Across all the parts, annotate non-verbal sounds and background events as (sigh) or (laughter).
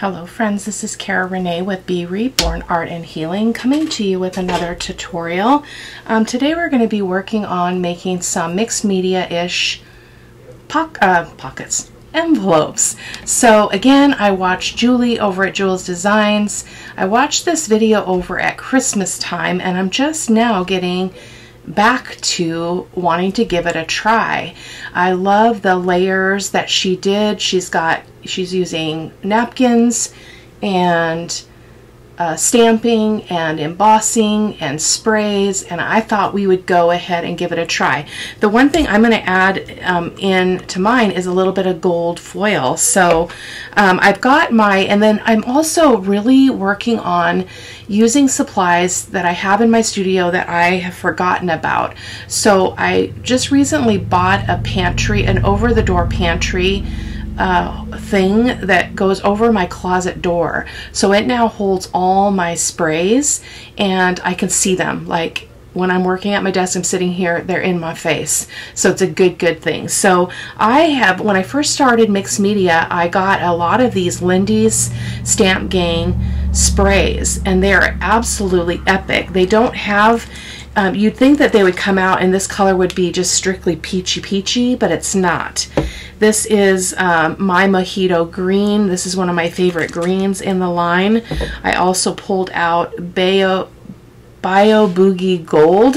Hello friends, this is Cara Renee with B.Reborn Art and Healing coming to you with another tutorial. Um, today we're going to be working on making some mixed media-ish uh, pockets, envelopes. So again, I watched Julie over at Joolse Designs. I watched this video over at Christmas time and I'm just now getting back to wanting to give it a try. I love the layers that she did. She's got, she's using napkins and uh, stamping and embossing and sprays and I thought we would go ahead and give it a try. The one thing I'm going to add um, in to mine is a little bit of gold foil. So um, I've got my, and then I'm also really working on using supplies that I have in my studio that I have forgotten about. So I just recently bought a pantry, an over-the-door pantry uh, thing that goes over my closet door. So it now holds all my sprays and I can see them. Like when I'm working at my desk, I'm sitting here, they're in my face. So it's a good, good thing. So I have, when I first started mixed media, I got a lot of these Lindy's Stamp Gang sprays and they're absolutely epic. They don't have um, you'd think that they would come out and this color would be just strictly peachy peachy, but it's not. This is um, my Mojito Green. This is one of my favorite greens in the line. I also pulled out Bayou, Bayou Boogie Gold.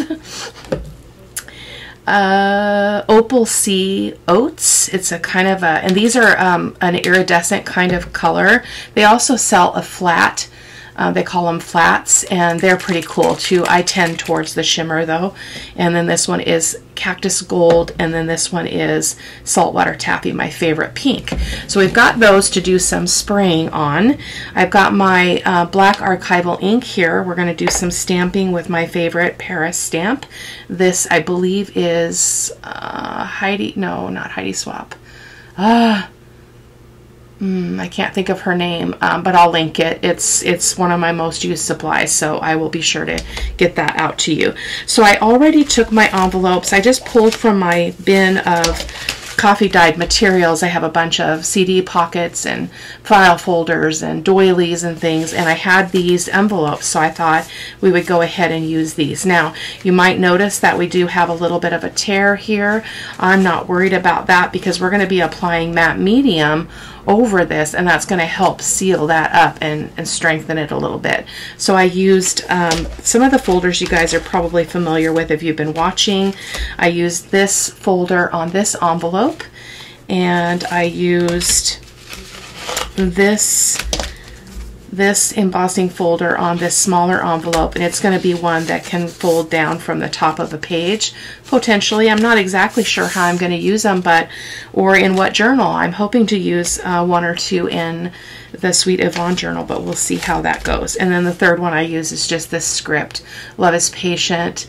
Uh, Opal Sea Oats. It's a kind of a, and these are um, an iridescent kind of color. They also sell a flat uh, they call them flats, and they're pretty cool too. I tend towards the shimmer though. And then this one is Cactus Gold, and then this one is Saltwater Taffy, my favorite pink. So we've got those to do some spraying on. I've got my uh, black archival ink here. We're going to do some stamping with my favorite Paris stamp. This, I believe, is uh, Heidi, no, not Heidi Swapp. Ah, Mm, I can't think of her name, um, but I'll link it. It's it's one of my most used supplies, so I will be sure to get that out to you. So I already took my envelopes. I just pulled from my bin of coffee dyed materials. I have a bunch of CD pockets and file folders and doilies and things, and I had these envelopes, so I thought we would go ahead and use these. Now, you might notice that we do have a little bit of a tear here. I'm not worried about that because we're going to be applying matte medium over this and that's going to help seal that up and, and strengthen it a little bit. So I used um, some of the folders you guys are probably familiar with if you've been watching. I used this folder on this envelope and I used this this embossing folder on this smaller envelope and it's going to be one that can fold down from the top of a page potentially. I'm not exactly sure how I'm going to use them but or in what journal. I'm hoping to use uh, one or two in the Sweet Yvonne journal but we'll see how that goes. And then the third one I use is just this script love is patient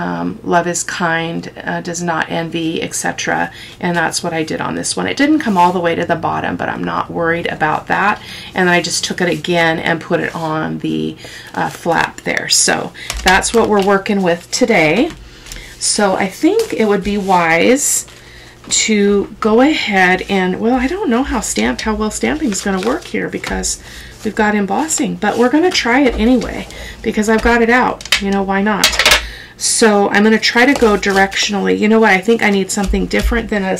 um, love is kind, uh, does not envy, etc. And that's what I did on this one. It didn't come all the way to the bottom, but I'm not worried about that. And then I just took it again and put it on the uh, flap there. So that's what we're working with today. So I think it would be wise to go ahead and, well, I don't know how stamped, how well stamping is going to work here because we've got embossing, but we're going to try it anyway because I've got it out. You know, why not? So I'm going to try to go directionally. You know what? I think I need something different than a,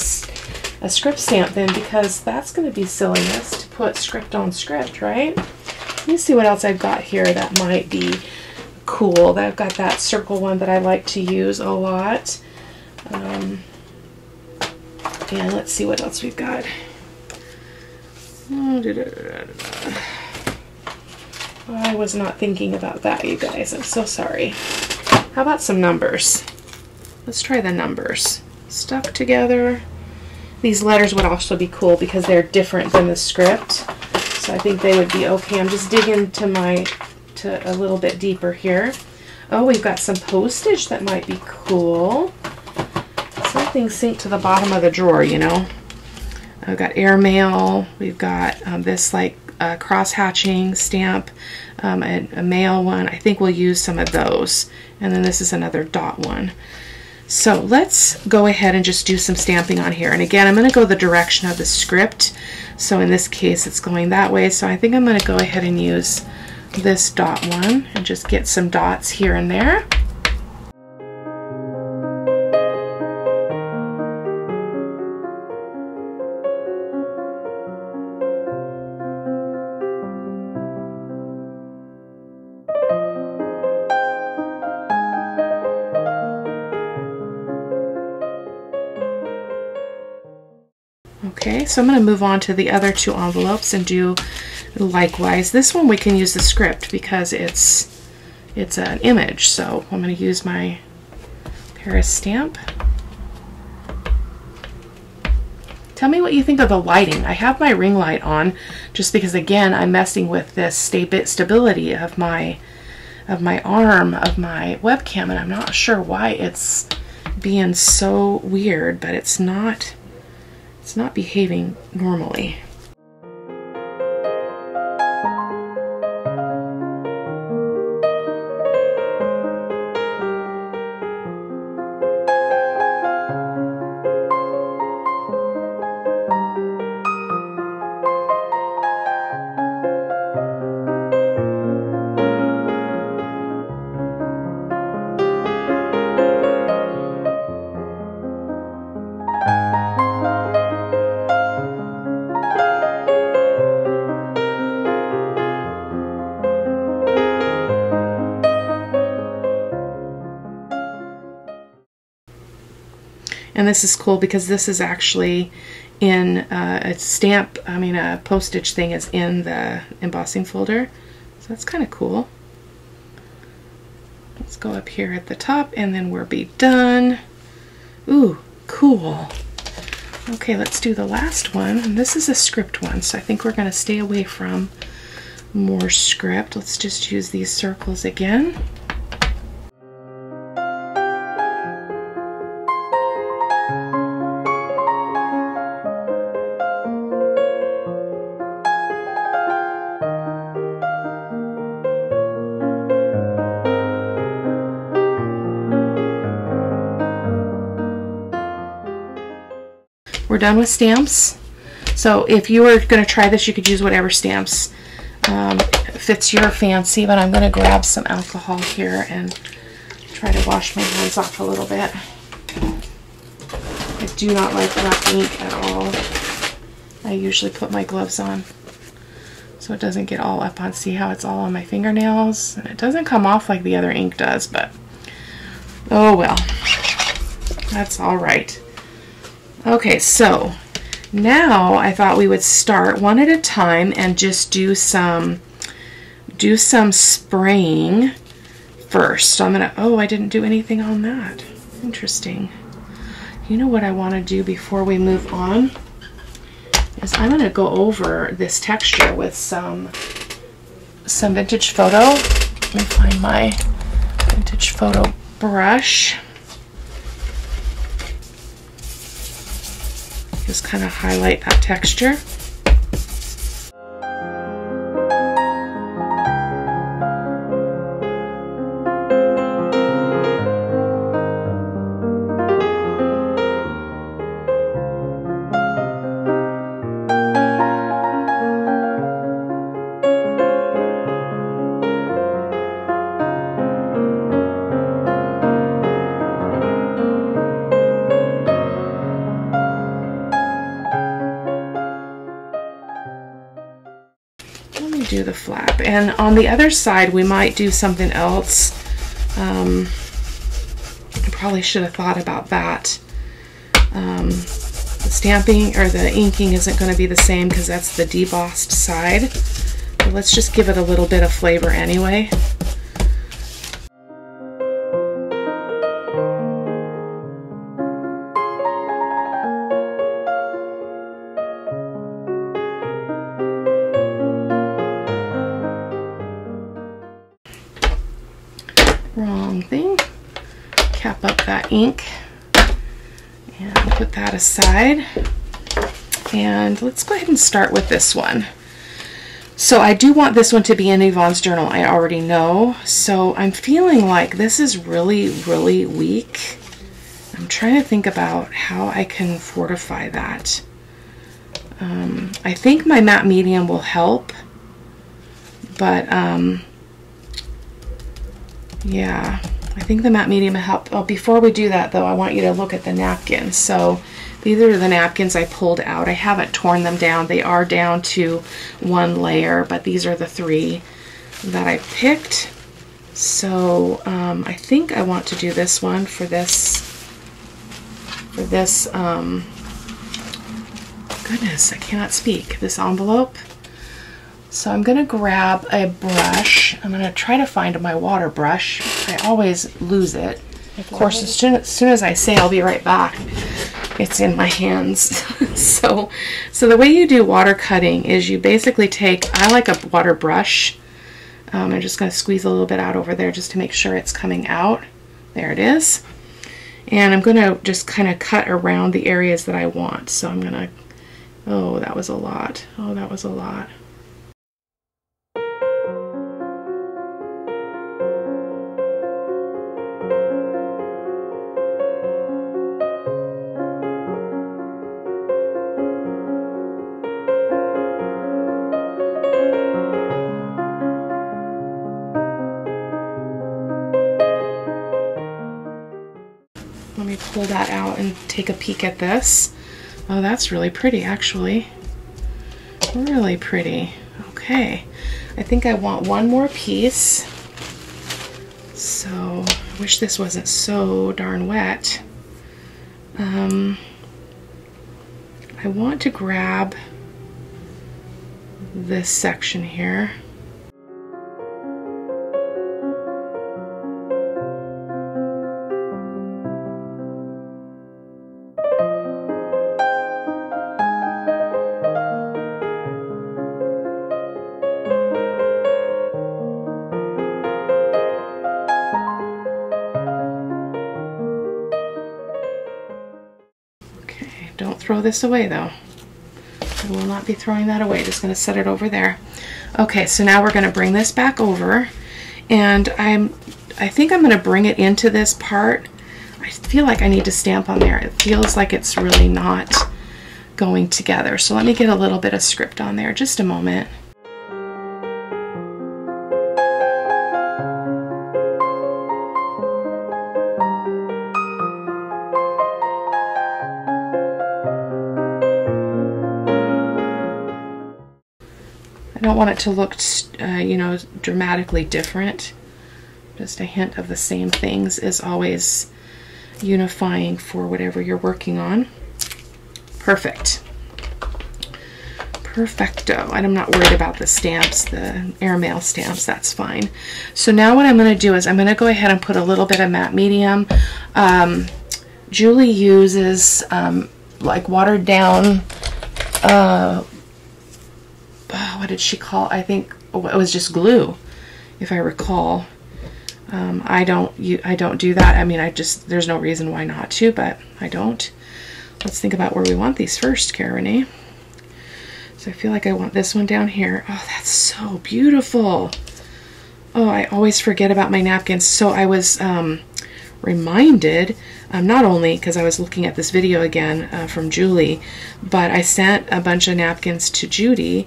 a script stamp then because that's going to be silliness to put script on script, right? Let me see what else I've got here that might be cool. I've got that circle one that I like to use a lot. Um, and let's see what else we've got. I was not thinking about that, you guys. I'm so sorry. How about some numbers? Let's try the numbers. Stuck together. These letters would also be cool because they're different than the script. So I think they would be okay. I'm just digging to my to a little bit deeper here. Oh, we've got some postage that might be cool. Something sink to the bottom of the drawer, you know. I've got airmail. We've got um, this like uh, cross hatching stamp, um, a, a mail one. I think we'll use some of those and then this is another dot one. So let's go ahead and just do some stamping on here. And again, I'm going to go the direction of the script. So in this case, it's going that way. So I think I'm going to go ahead and use this dot one and just get some dots here and there. So I'm going to move on to the other two envelopes and do likewise. This one we can use the script because it's it's an image. So I'm going to use my Paris stamp. Tell me what you think of the lighting. I have my ring light on just because again I'm messing with this stability of my of my arm of my webcam and I'm not sure why it's being so weird, but it's not it's not behaving normally. And this is cool because this is actually in uh, a stamp, I mean a postage thing is in the embossing folder. So that's kind of cool. Let's go up here at the top and then we'll be done. Ooh, cool. Okay, let's do the last one. And this is a script one, so I think we're going to stay away from more script. Let's just use these circles again. Done with stamps. So if you were going to try this, you could use whatever stamps um, fits your fancy, but I'm going to grab some alcohol here and try to wash my hands off a little bit. I do not like black ink at all. I usually put my gloves on so it doesn't get all up on, see how it's all on my fingernails? And it doesn't come off like the other ink does, but oh well, that's all right. Okay, so now I thought we would start one at a time and just do some do some spraying first. So I'm gonna, oh, I didn't do anything on that. Interesting. You know what I want to do before we move on? Is I'm gonna go over this texture with some some vintage photo. Let me find my vintage photo brush. Just kind of highlight that texture. Do the flap. And on the other side, we might do something else. Um, I probably should have thought about that. Um, the stamping or the inking isn't going to be the same because that's the debossed side. But let's just give it a little bit of flavor anyway. Let's go ahead and start with this one. So I do want this one to be in Yvonne's journal, I already know. So I'm feeling like this is really, really weak. I'm trying to think about how I can fortify that. Um, I think my matte medium will help, but um, yeah, I think the matte medium will help. Oh, before we do that though, I want you to look at the napkins. So these are the napkins I pulled out. I haven't torn them down. They are down to one layer, but these are the three that I picked. So um, I think I want to do this one for this, for this, um, goodness, I cannot speak, this envelope. So I'm going to grab a brush. I'm going to try to find my water brush. I always lose it. Of course, as soon, as soon as I say I'll be right back, it's in my hands. (laughs) so, so the way you do water cutting is you basically take, I like a water brush. Um, I'm just going to squeeze a little bit out over there just to make sure it's coming out. There it is. And I'm going to just kind of cut around the areas that I want. So I'm going to, oh, that was a lot. Oh, that was a lot. Take a peek at this. Oh, that's really pretty, actually. Really pretty. Okay. I think I want one more piece. So, I wish this wasn't so darn wet. Um, I want to grab this section here. This away though. I will not be throwing that away. Just going to set it over there. Okay, so now we're going to bring this back over. And I'm, I think I'm going to bring it into this part. I feel like I need to stamp on there. It feels like it's really not going together. So let me get a little bit of script on there. Just a moment. Want it to look, uh, you know, dramatically different. Just a hint of the same things is always unifying for whatever you're working on. Perfect. Perfecto. And I'm not worried about the stamps, the airmail stamps, that's fine. So now what I'm going to do is I'm going to go ahead and put a little bit of matte medium. Um, Julie uses um, like watered down uh, did she call? I think oh, it was just glue, if I recall. Um, I don't you I don't do that. I mean, I just there's no reason why not to, but I don't. Let's think about where we want these first, Cara So I feel like I want this one down here. Oh, that's so beautiful. Oh, I always forget about my napkins. So I was um, reminded, um, not only because I was looking at this video again uh, from Julie, but I sent a bunch of napkins to Judy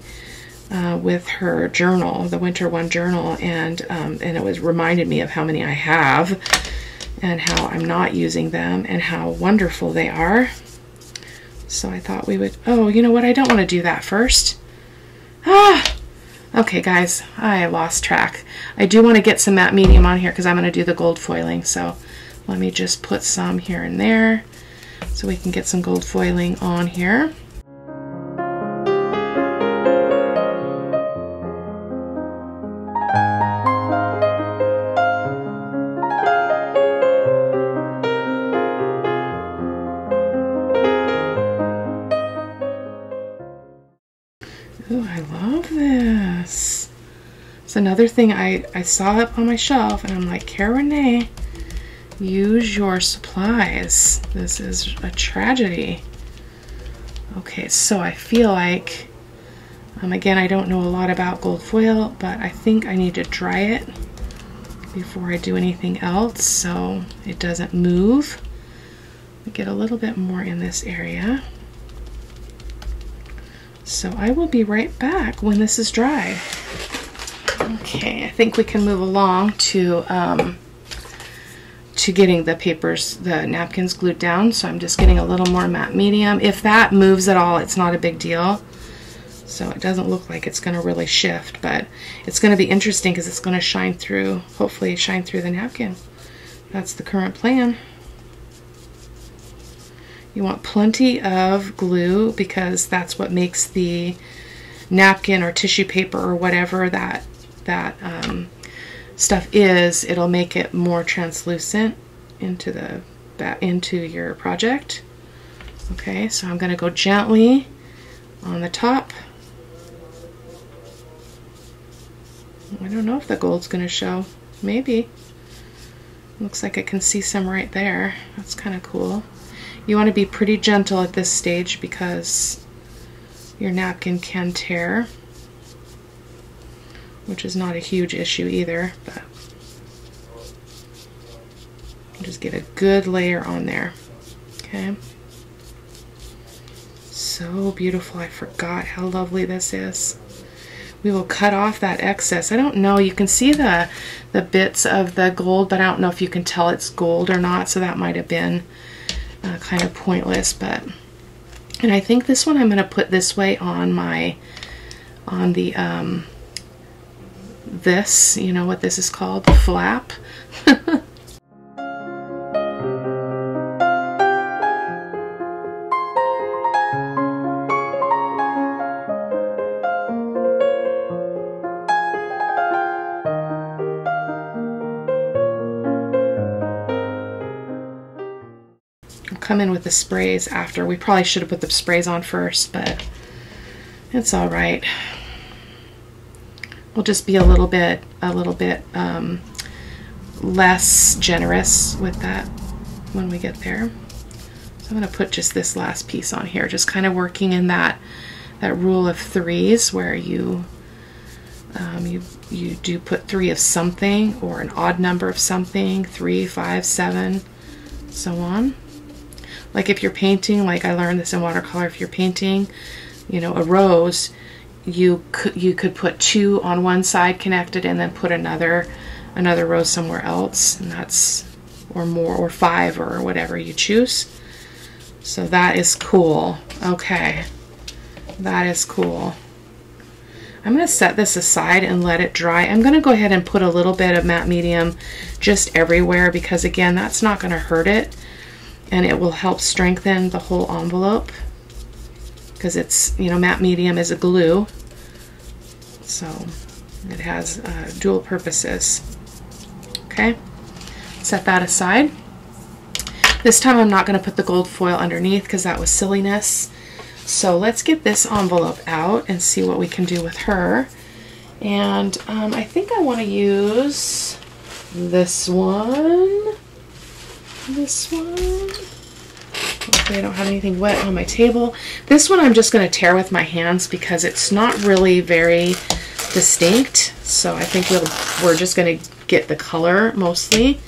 uh, with her journal, the Winter One journal, and um, and it was reminded me of how many I have and how I'm not using them and how wonderful they are. So I thought we would, oh, you know what? I don't want to do that first. Ah, okay, guys, I lost track. I do want to get some matte medium on here because I'm going to do the gold foiling. So let me just put some here and there so we can get some gold foiling on here. Another thing I, I saw up on my shelf and I'm like, Cara Renee, use your supplies. This is a tragedy. Okay, so I feel like, um, again, I don't know a lot about gold foil, but I think I need to dry it before I do anything else so it doesn't move. Get a little bit more in this area. So I will be right back when this is dry. Okay, I think we can move along to um, to getting the papers, the napkins glued down. So I'm just getting a little more matte medium. If that moves at all, it's not a big deal. So it doesn't look like it's going to really shift, but it's going to be interesting because it's going to shine through, hopefully shine through the napkin. That's the current plan. You want plenty of glue because that's what makes the napkin or tissue paper or whatever that that um, stuff is, it'll make it more translucent into the into your project. Okay, so I'm going to go gently on the top. I don't know if the gold's going to show. Maybe. Looks like I can see some right there. That's kind of cool. You want to be pretty gentle at this stage because your napkin can tear which is not a huge issue either, but just get a good layer on there. Okay. So beautiful. I forgot how lovely this is. We will cut off that excess. I don't know. You can see the the bits of the gold, but I don't know if you can tell it's gold or not. So that might have been uh, kind of pointless. But and I think this one I'm going to put this way on my on the um, this, you know what this is called, flap. (laughs) come in with the sprays after. We probably should have put the sprays on first, but it's all right we'll just be a little bit, a little bit um, less generous with that when we get there. So I'm going to put just this last piece on here, just kind of working in that that rule of threes where you um, you you do put three of something or an odd number of something, three, five, seven, so on. Like if you're painting, like I learned this in watercolor, if you're painting, you know, a rose, you could you could put two on one side connected and then put another another row somewhere else and that's or more or five or whatever you choose. So that is cool. Okay. That is cool. I'm going to set this aside and let it dry. I'm going to go ahead and put a little bit of matte medium just everywhere because again that's not going to hurt it and it will help strengthen the whole envelope because it's, you know, matte medium is a glue. So it has uh, dual purposes. Okay, set that aside. This time I'm not going to put the gold foil underneath because that was silliness. So let's get this envelope out and see what we can do with her. And um, I think I want to use this one, this one, Hopefully I don't have anything wet on my table. This one I'm just going to tear with my hands because it's not really very distinct. So I think we'll, we're just going to get the color mostly.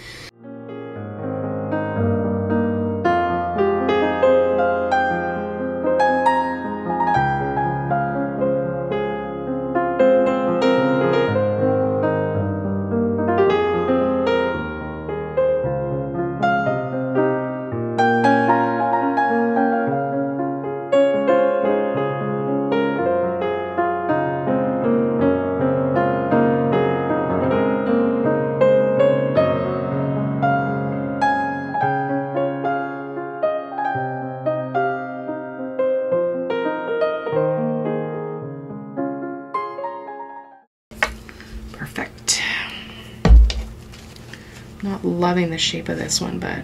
The shape of this one, but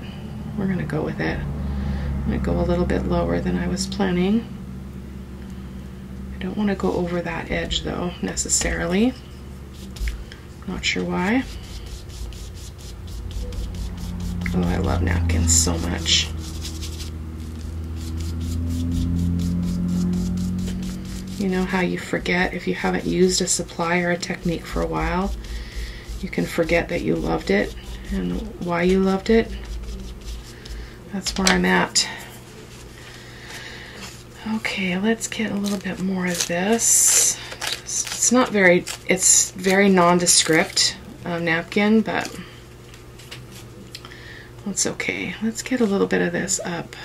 we're to go with it. I'm to go a little bit lower than I was planning. I don't want to go over that edge though, necessarily. Not sure why. Oh, I love napkins so much. You know how you forget if you haven't used a supply or a technique for a while, you can forget that you loved it and why you loved it. that's where I'm at. Okay, let's get a little bit more of this. It's not very, it's very nondescript uh, napkin, but that's okay. Let's get a little bit of this up,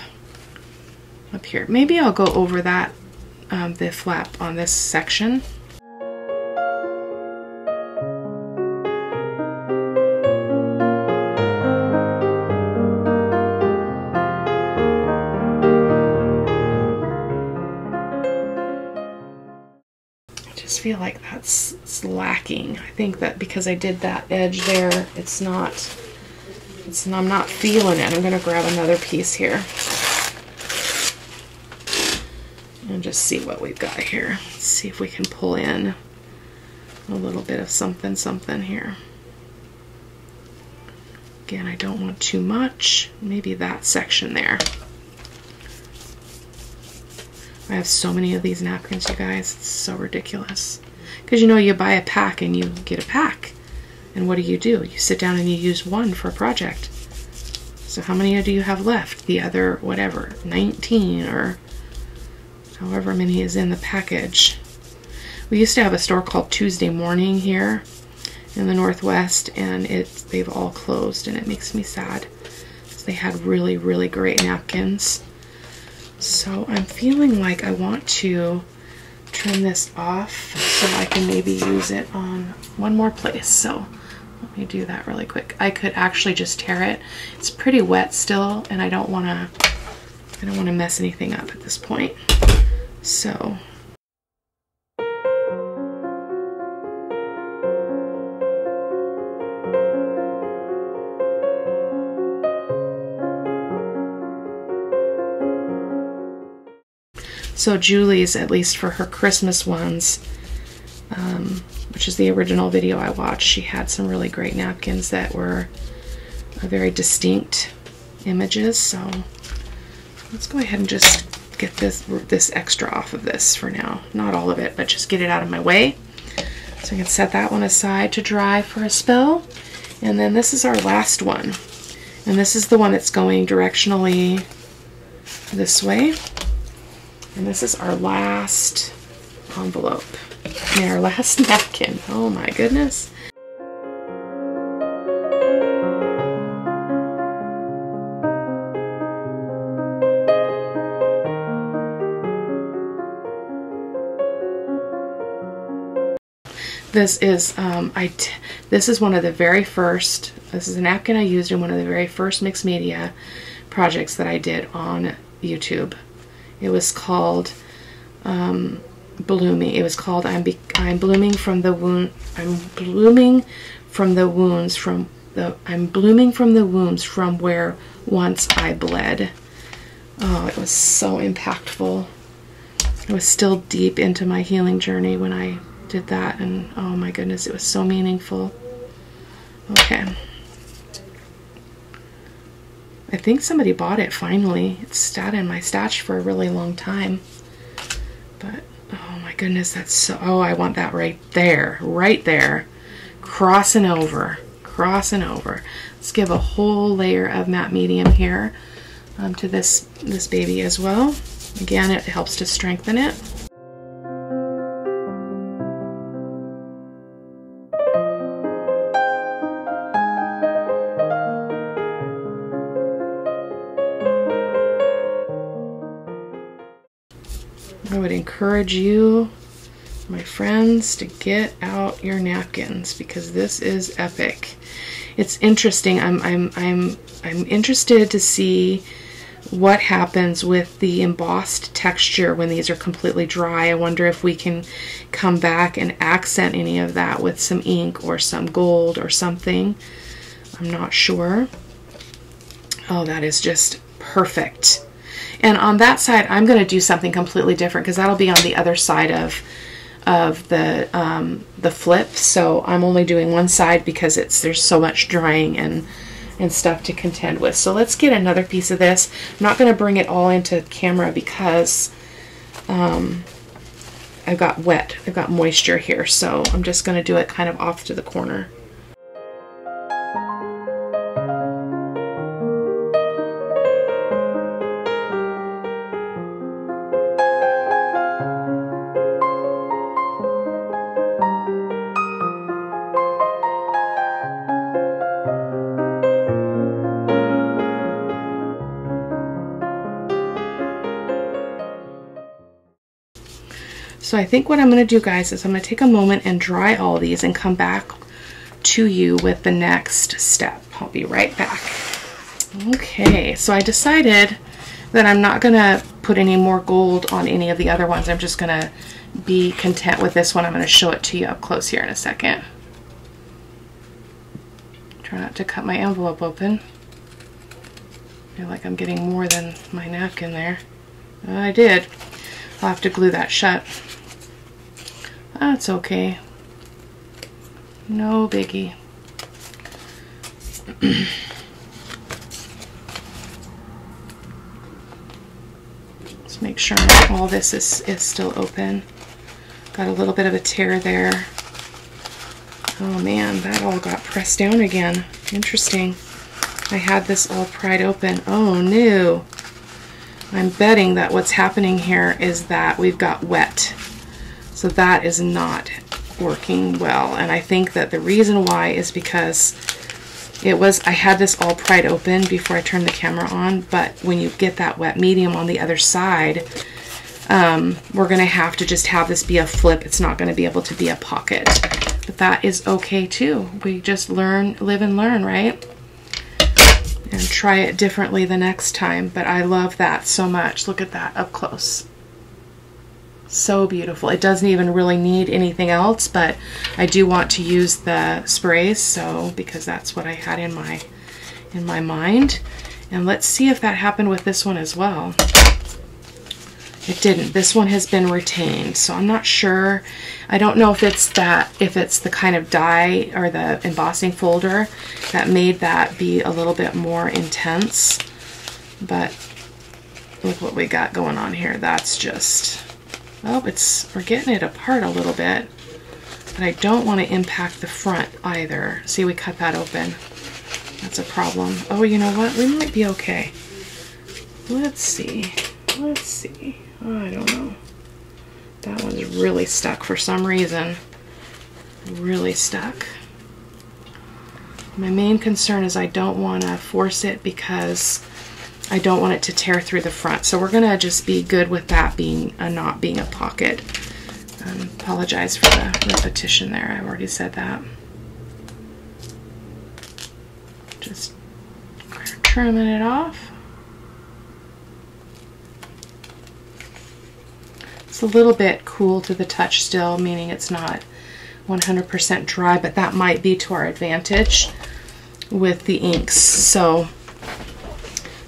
up here. Maybe I'll go over that, um, the flap on this section. That's lacking. I think that because I did that edge there, it's not, it's, I'm not feeling it. I'm going to grab another piece here and just see what we've got here. Let's see if we can pull in a little bit of something something here. Again, I don't want too much. Maybe that section there. I have so many of these napkins, you guys. It's so ridiculous. Because you know, you buy a pack and you get a pack. And what do you do? You sit down and you use one for a project. So how many do you have left? The other, whatever, 19 or however many is in the package. We used to have a store called Tuesday Morning here in the Northwest, and it they've all closed, and it makes me sad. They had really, really great napkins. So I'm feeling like I want to trim this off so I can maybe use it on one more place. So let me do that really quick. I could actually just tear it. It's pretty wet still and I don't want to I don't want to mess anything up at this point. So So Julie's, at least for her Christmas ones, um, which is the original video I watched, she had some really great napkins that were very distinct images. So let's go ahead and just get this this extra off of this for now. Not all of it, but just get it out of my way. So I can set that one aside to dry for a spell. And then this is our last one. And this is the one that's going directionally this way. And this is our last envelope. Yeah, our last (laughs) napkin. Oh my goodness. This is um, I. this is one of the very first. This is a napkin I used in one of the very first mixed media projects that I did on YouTube. It was called um, blooming. It was called I'm Be I'm blooming from the wound. I'm blooming from the wounds from the I'm blooming from the wounds from where once I bled. Oh, it was so impactful. I was still deep into my healing journey when I did that, and oh my goodness, it was so meaningful. Okay. I think somebody bought it finally. It's sat in my stash for a really long time. But, oh my goodness, that's so, oh, I want that right there, right there. Crossing over, crossing over. Let's give a whole layer of matte medium here um, to this, this baby as well. Again, it helps to strengthen it. Encourage you, my friends, to get out your napkins because this is epic. It's interesting. I'm I'm I'm I'm interested to see what happens with the embossed texture when these are completely dry. I wonder if we can come back and accent any of that with some ink or some gold or something. I'm not sure. Oh, that is just perfect. And on that side, I'm going to do something completely different because that'll be on the other side of of the um, the flip. So I'm only doing one side because it's there's so much drying and and stuff to contend with. So let's get another piece of this. I'm not going to bring it all into camera because um, I've got wet, I've got moisture here. So I'm just going to do it kind of off to the corner. So I think what I'm going to do, guys, is I'm going to take a moment and dry all these and come back to you with the next step. I'll be right back. Okay, so I decided that I'm not going to put any more gold on any of the other ones. I'm just going to be content with this one. I'm going to show it to you up close here in a second. Try not to cut my envelope open. feel like I'm getting more than my napkin there. I did. I'll have to glue that shut. That's okay. No biggie. (clears throat) Let's make sure all this is, is still open. Got a little bit of a tear there. Oh man, that all got pressed down again. Interesting. I had this all pried open. Oh no. I'm betting that what's happening here is that we've got wet. So that is not working well. And I think that the reason why is because it was, I had this all pried open before I turned the camera on, but when you get that wet medium on the other side, um, we're going to have to just have this be a flip. It's not going to be able to be a pocket. But that is okay too. We just learn, live and learn, right? And try it differently the next time. But I love that so much. Look at that up close. So beautiful. It doesn't even really need anything else, but I do want to use the sprays, so because that's what I had in my in my mind. And let's see if that happened with this one as well. It didn't. This one has been retained, so I'm not sure. I don't know if it's that, if it's the kind of die or the embossing folder that made that be a little bit more intense. But look what we got going on here. That's just, oh, it's, we're getting it apart a little bit. But I don't want to impact the front either. See, we cut that open. That's a problem. Oh, you know what? We might be okay. Let's see. Let's see. Oh, I don't know. That one's really stuck for some reason. Really stuck. My main concern is I don't want to force it because I don't want it to tear through the front. So we're going to just be good with that being a not being a pocket. Um, apologize for the repetition there. I've already said that. Just trimming it off. It's a little bit cool to the touch still, meaning it's not 100% dry, but that might be to our advantage with the inks. So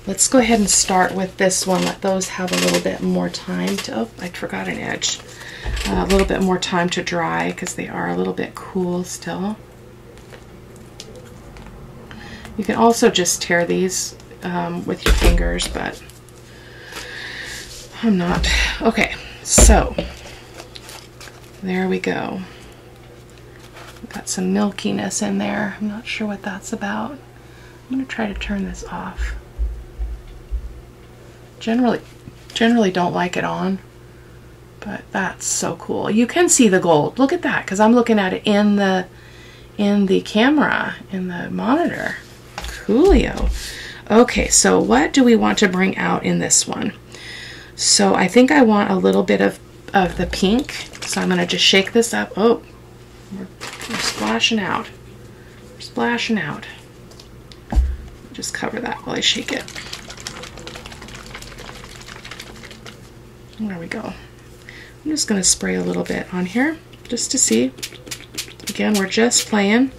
let's go ahead and start with this one. Let those have a little bit more time to, oh, I forgot an edge. Uh, a little bit more time to dry because they are a little bit cool still. You can also just tear these um, with your fingers, but I'm not. Okay, so, there we go. Got some milkiness in there. I'm not sure what that's about. I'm going to try to turn this off. Generally, generally don't like it on, but that's so cool. You can see the gold. Look at that, because I'm looking at it in the in the camera, in the monitor. Coolio. Okay, so what do we want to bring out in this one? So I think I want a little bit of, of the pink. So I'm going to just shake this up. Oh, we're, we're splashing out. We're splashing out. Just cover that while I shake it. There we go. I'm just going to spray a little bit on here just to see. Again, we're just playing.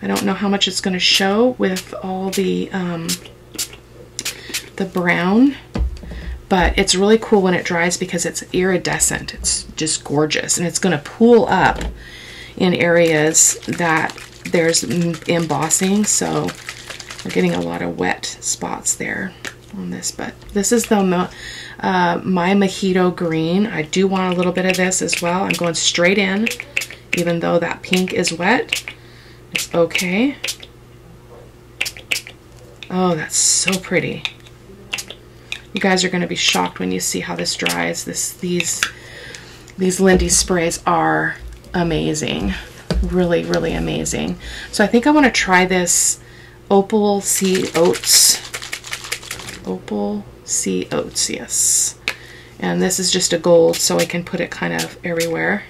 I don't know how much it's going to show with all the um, the brown but it's really cool when it dries because it's iridescent. It's just gorgeous. And it's going to pool up in areas that there's embossing. So we're getting a lot of wet spots there on this. But this is the uh, My Mojito Green. I do want a little bit of this as well. I'm going straight in, even though that pink is wet. It's okay. Oh, that's so pretty. You guys are going to be shocked when you see how this dries. This These, these Lindy sprays are amazing. Really, really amazing. So I think I want to try this Opal Sea Oats. Opal Oats, yes. And this is just a gold, so I can put it kind of everywhere.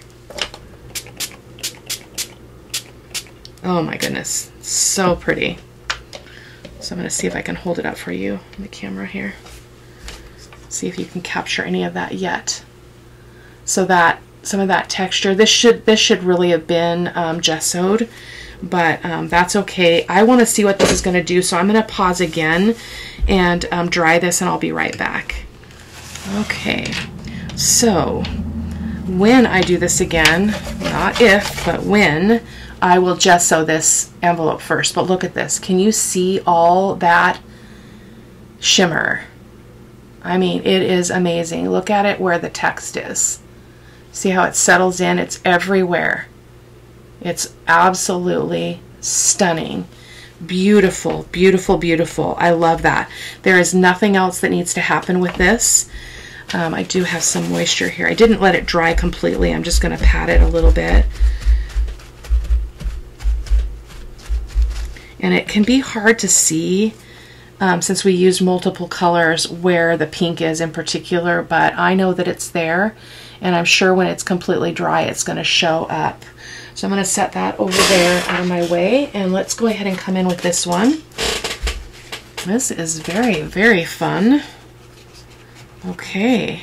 Oh my goodness, so pretty. So I'm going to see if I can hold it up for you on the camera here. See if you can capture any of that yet. So that some of that texture, this should this should really have been um, gessoed, but um, that's okay. I want to see what this is going to do, so I'm going to pause again and um, dry this, and I'll be right back. Okay, so when I do this again, not if, but when, I will gesso this envelope first. But look at this. Can you see all that shimmer? I mean, it is amazing. Look at it where the text is. See how it settles in? It's everywhere. It's absolutely stunning. Beautiful, beautiful, beautiful. I love that. There is nothing else that needs to happen with this. Um, I do have some moisture here. I didn't let it dry completely. I'm just going to pat it a little bit. and it can be hard to see um, since we use multiple colors where the pink is in particular, but I know that it's there and I'm sure when it's completely dry it's going to show up. So I'm going to set that over there out of my way and let's go ahead and come in with this one. This is very, very fun. Okay,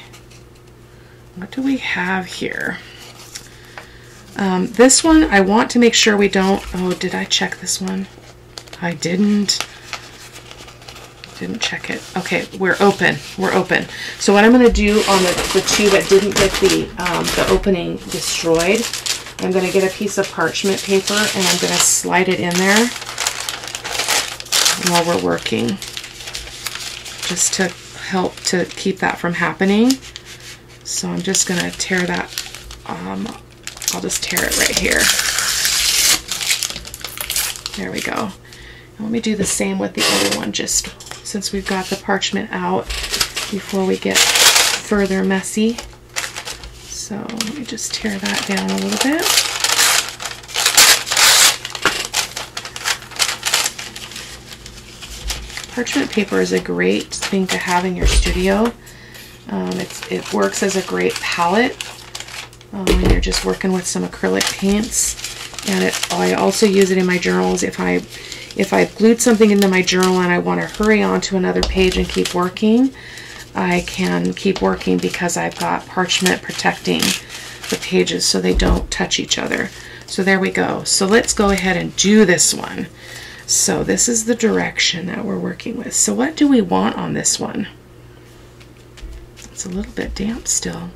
what do we have here? Um, this one, I want to make sure we don't, oh, did I check this one? I didn't didn't check it. Okay, we're open. We're open. So what I'm going to do on the, the two that didn't get the, um, the opening destroyed, I'm going to get a piece of parchment paper and I'm going to slide it in there while we're working just to help to keep that from happening. So I'm just going to tear that, um, I'll just tear it right here. There we go. And Let me do the same with the other one just since we've got the parchment out before we get further messy. So let me just tear that down a little bit. Parchment paper is a great thing to have in your studio. Um, it works as a great palette um, when you're just working with some acrylic paints. And it, I also use it in my journals if I if I've glued something into my journal and I want to hurry on to another page and keep working, I can keep working because I've got parchment protecting the pages so they don't touch each other. So there we go. So let's go ahead and do this one. So this is the direction that we're working with. So what do we want on this one? It's a little bit damp still.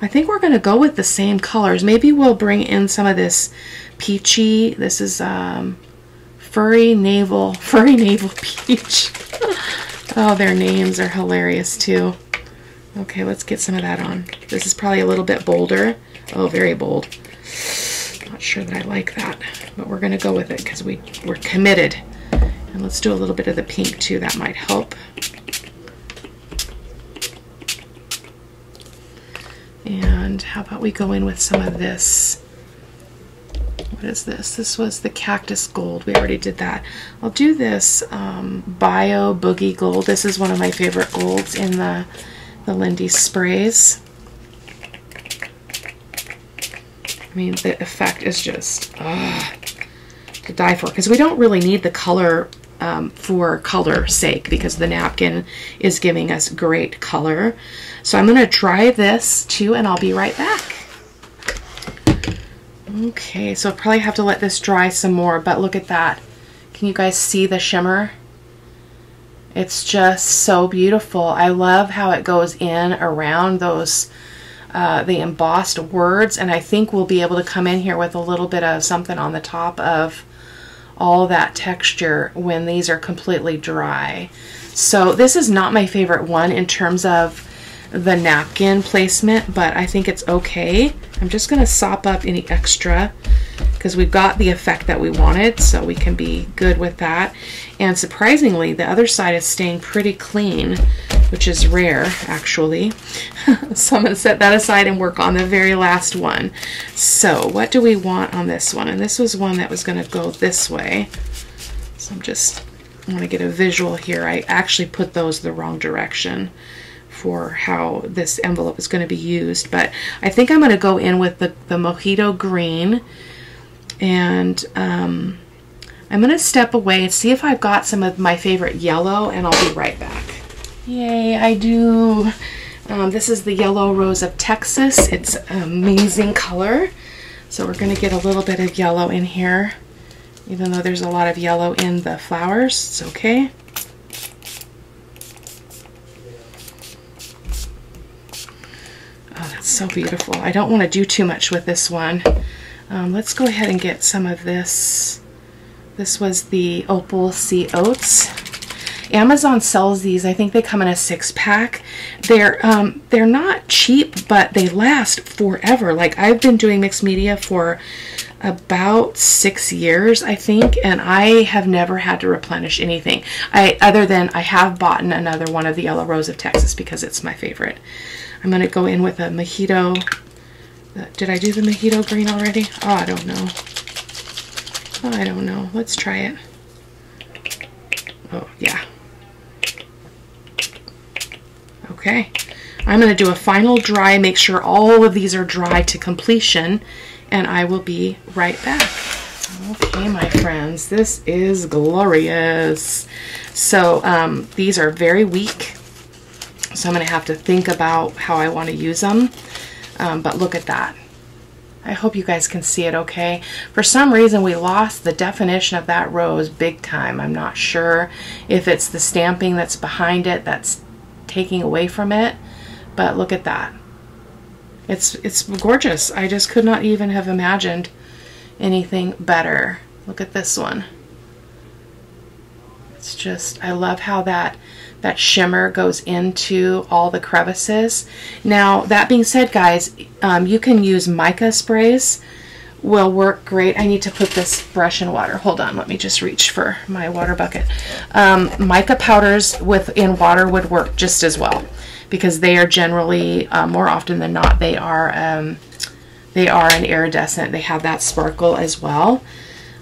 I think we're going to go with the same colors. Maybe we'll bring in some of this peachy. This is um, Furry Navel, (laughs) Furry Navel Peach. (laughs) oh, their names are hilarious too. Okay, let's get some of that on. This is probably a little bit bolder. Oh, very bold. Not sure that I like that, but we're gonna go with it because we, we're committed. And let's do a little bit of the pink too, that might help. And how about we go in with some of this what is this? This was the Cactus Gold. We already did that. I'll do this um, Bayou Boogie Gold. This is one of my favorite golds in the, the Lindy sprays. I mean, the effect is just uh, to die for because we don't really need the color um, for color sake because the napkin is giving us great color. So I'm going to try this too and I'll be right back. Okay, so I'll probably have to let this dry some more, but look at that. Can you guys see the shimmer? It's just so beautiful. I love how it goes in around those, uh, the embossed words, and I think we'll be able to come in here with a little bit of something on the top of all that texture when these are completely dry. So this is not my favorite one in terms of the napkin placement, but I think it's okay. I'm just going to sop up any extra because we've got the effect that we wanted, so we can be good with that. And surprisingly, the other side is staying pretty clean, which is rare, actually. (laughs) so I'm going to set that aside and work on the very last one. So what do we want on this one? And this was one that was going to go this way. So I'm just, I want to get a visual here. I actually put those the wrong direction for how this envelope is going to be used. But I think I'm going to go in with the, the Mojito Green and um, I'm going to step away and see if I've got some of my favorite yellow and I'll be right back. Yay, I do. Um, this is the Yellow Rose of Texas. It's an amazing color. So we're going to get a little bit of yellow in here. Even though there's a lot of yellow in the flowers, it's okay. Oh, that's so beautiful. I don't want to do too much with this one. Um, let's go ahead and get some of this. This was the Opal Sea Oats. Amazon sells these. I think they come in a six pack. They're um, they're not cheap, but they last forever. Like I've been doing mixed media for about six years, I think, and I have never had to replenish anything. I other than I have bought another one of the Yellow Rose of Texas because it's my favorite. I'm gonna go in with a mojito. Uh, did I do the mojito green already? Oh, I don't know. Oh, I don't know. Let's try it. Oh, yeah. Okay. I'm going to do a final dry, make sure all of these are dry to completion, and I will be right back. Okay, my friends, this is glorious. So um, these are very weak, so I'm going to have to think about how I want to use them. Um, but look at that. I hope you guys can see it okay. For some reason we lost the definition of that rose big time. I'm not sure if it's the stamping that's behind it that's taking away from it, but look at that. It's, it's gorgeous. I just could not even have imagined anything better. Look at this one. It's just, I love how that that shimmer goes into all the crevices. Now, that being said, guys, um, you can use mica sprays will work great. I need to put this brush in water. Hold on, let me just reach for my water bucket. Um, mica powders with in water would work just as well because they are generally, uh, more often than not, they are um, they are an iridescent. They have that sparkle as well.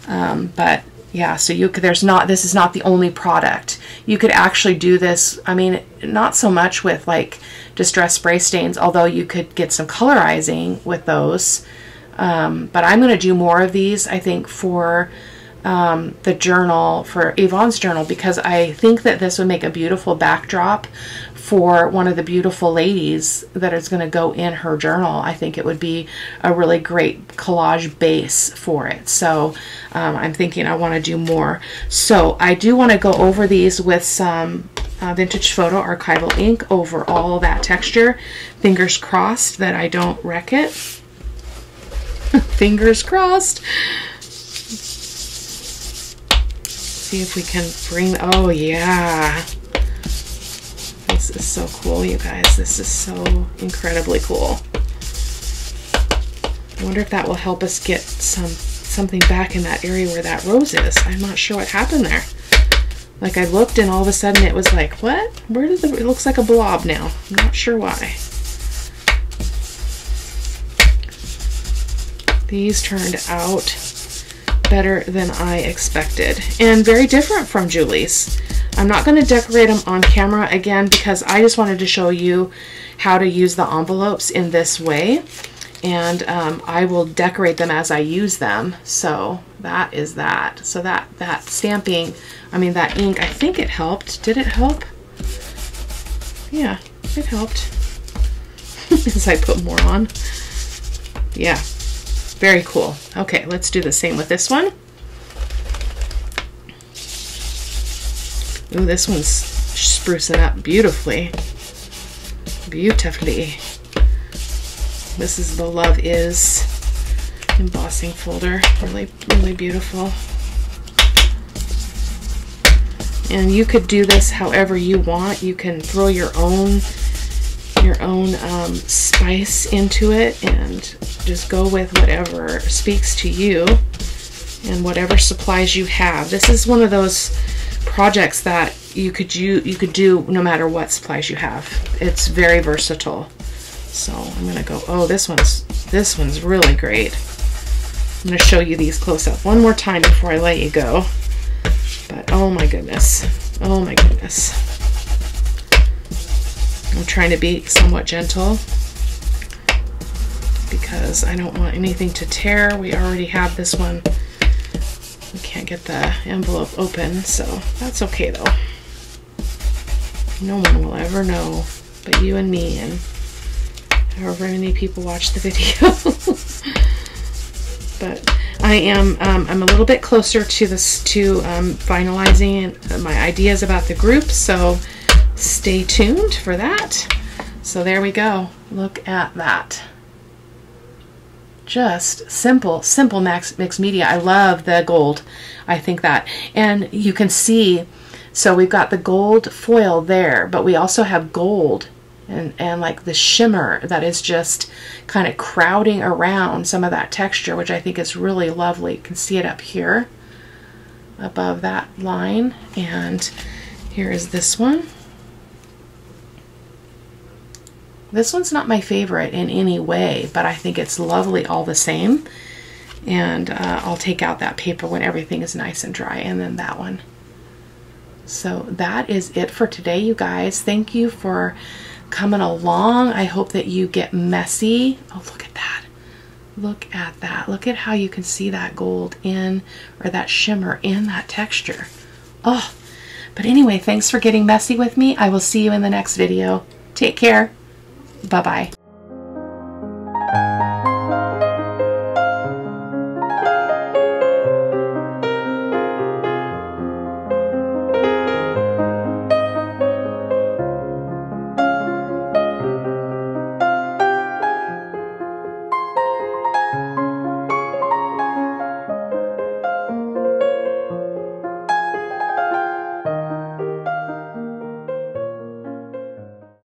Um, but yeah, so you there's not, this is not the only product. You could actually do this, I mean, not so much with like distress spray stains, although you could get some colorizing with those. Um, but I'm going to do more of these, I think, for um, the journal, for Yvonne's journal, because I think that this would make a beautiful backdrop for one of the beautiful ladies that is going to go in her journal. I think it would be a really great collage base for it. So um, I'm thinking I want to do more. So I do want to go over these with some uh, Vintage Photo Archival ink over all that texture. Fingers crossed that I don't wreck it. (laughs) Fingers crossed. See if we can bring, oh yeah. This is so cool, you guys. This is so incredibly cool. I wonder if that will help us get some something back in that area where that rose is. I'm not sure what happened there. Like I looked and all of a sudden it was like, what? Where did the, it looks like a blob now. I'm not sure why. These turned out better than I expected and very different from Julie's. I'm not going to decorate them on camera again because I just wanted to show you how to use the envelopes in this way. And um, I will decorate them as I use them. So that is that. So that that stamping I mean that ink I think it helped. Did it help? Yeah it helped. (laughs) As I put more on. Yeah. Very cool. Okay let's do the same with this one Ooh, this one's sprucing up beautifully. Beautifully. This is the Love Is embossing folder. Really, really beautiful. And you could do this however you want. You can throw your own your own um, spice into it and just go with whatever speaks to you and whatever supplies you have. This is one of those projects that you could you you could do no matter what supplies you have. It's very versatile. So I'm gonna go. Oh, this one's this one's really great. I'm gonna show you these close up one more time before I let you go. But oh my goodness, oh my goodness. I'm trying to be somewhat gentle because I don't want anything to tear. We already have this one. We can't get the envelope open, so that's okay though. No one will ever know but you and me and however many people watch the video. (laughs) but I am um, I'm a little bit closer to this to um, finalizing my ideas about the group, so stay tuned for that. So there we go. Look at that. Just simple, simple max mixed media. I love the gold. I think that. And you can see, so we've got the gold foil there, but we also have gold and, and like the shimmer that is just kind of crowding around some of that texture, which I think is really lovely. You can see it up here above that line. And here is this one. This one's not my favorite in any way, but I think it's lovely all the same. And uh, I'll take out that paper when everything is nice and dry. And then that one. So that is it for today, you guys. Thank you for coming along. I hope that you get messy. Oh, look at that. Look at that. Look at how you can see that gold in, or that shimmer in that texture. Oh, but anyway, thanks for getting messy with me. I will see you in the next video. Take care. Bye bye.